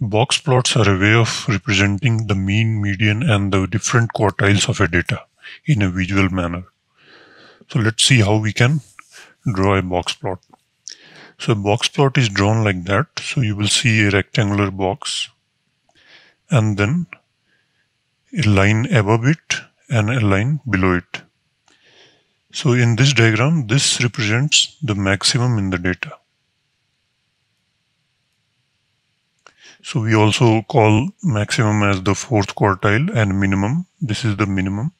Box plots are a way of representing the mean, median, and the different quartiles of a data in a visual manner. So let's see how we can draw a box plot. So a box plot is drawn like that. So you will see a rectangular box and then a line above it and a line below it. So in this diagram, this represents the maximum in the data. So we also call maximum as the fourth quartile and minimum. This is the minimum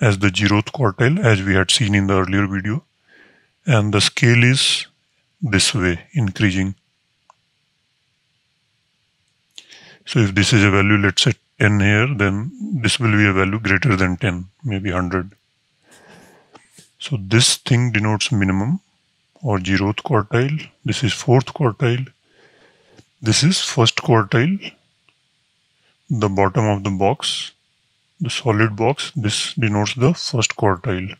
as the zeroth quartile as we had seen in the earlier video. And the scale is this way increasing. So if this is a value, let's say 10 here, then this will be a value greater than 10, maybe 100. So this thing denotes minimum or zeroth quartile. This is fourth quartile. This is first quartile. The bottom of the box, the solid box, this denotes the first quartile.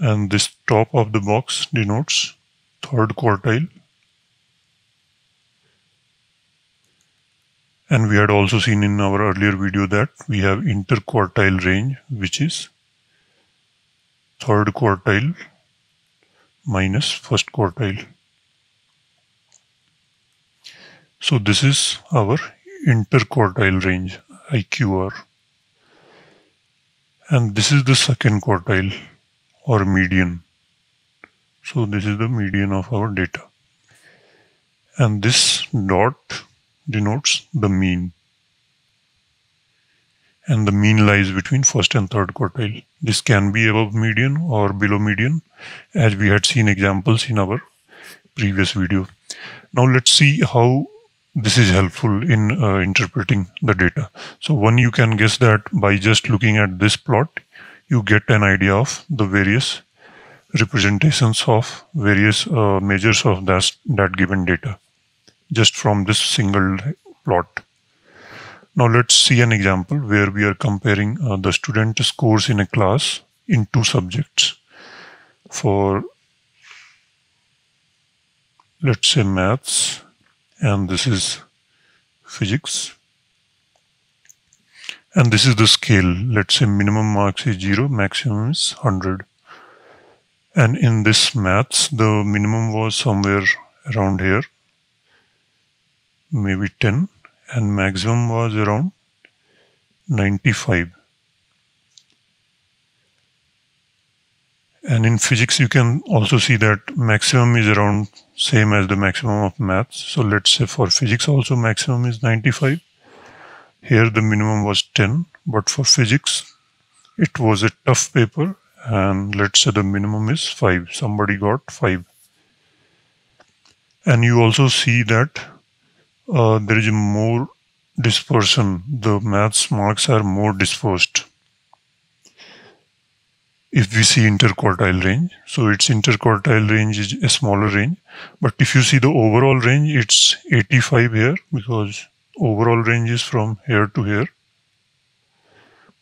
And this top of the box denotes third quartile. And we had also seen in our earlier video that we have interquartile range, which is third quartile minus first quartile. So this is our interquartile range, IQR. And this is the second quartile or median. So this is the median of our data. And this dot denotes the mean. And the mean lies between first and third quartile. This can be above median or below median, as we had seen examples in our previous video. Now let's see how this is helpful in uh, interpreting the data. So one you can guess that by just looking at this plot, you get an idea of the various representations of various uh, measures of that, that given data just from this single plot. Now let's see an example where we are comparing uh, the student scores in a class in two subjects. For let's say maths and this is physics. And this is the scale. Let's say minimum marks is 0 maximum is 100 and in this maths the minimum was somewhere around here maybe 10 and maximum was around 95 and in physics you can also see that maximum is around same as the maximum of maths. So let's say for physics also maximum is 95 here the minimum was 10 but for physics it was a tough paper. And let's say the minimum is 5 somebody got 5 and you also see that uh, there is more dispersion. The maths marks are more dispersed. If we see interquartile range, so its interquartile range is a smaller range. But if you see the overall range, it's 85 here because overall range is from here to here.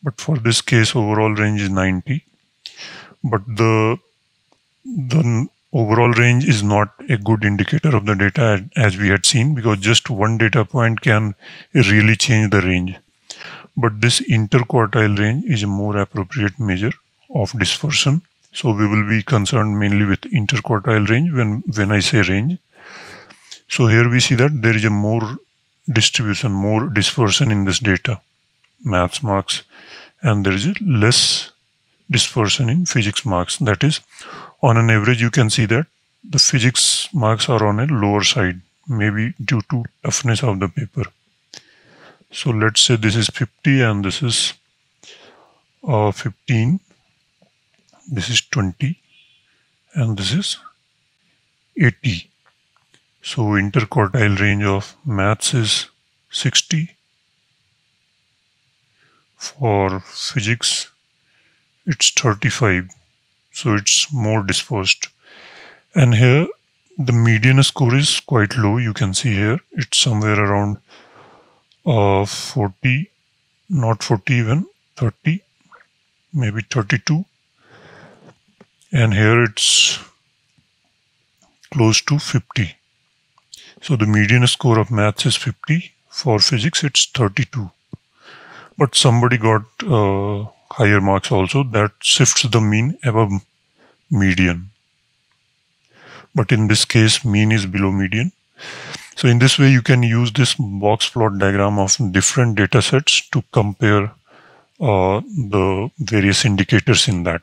But for this case, overall range is 90. But the the overall range is not a good indicator of the data as we had seen because just one data point can really change the range. But this interquartile range is a more appropriate measure of dispersion. So we will be concerned mainly with interquartile range when, when I say range. So here we see that there is a more distribution, more dispersion in this data, maths marks, and there is less dispersion in physics marks. That is, on an average, you can see that the physics marks are on a lower side, maybe due to toughness of the paper. So let's say this is 50 and this is uh, 15, this is 20, and this is 80. So interquartile range of maths is 60. For physics, it's 35 so it's more dispersed and here the median score is quite low you can see here it's somewhere around uh, 40 not 40 even 30 maybe 32 and here it's close to 50. So the median score of maths is 50. For physics, it's 32. But somebody got uh, higher marks also. That shifts the mean above median. But in this case, mean is below median. So in this way, you can use this box plot diagram of different data sets to compare uh, the various indicators in that.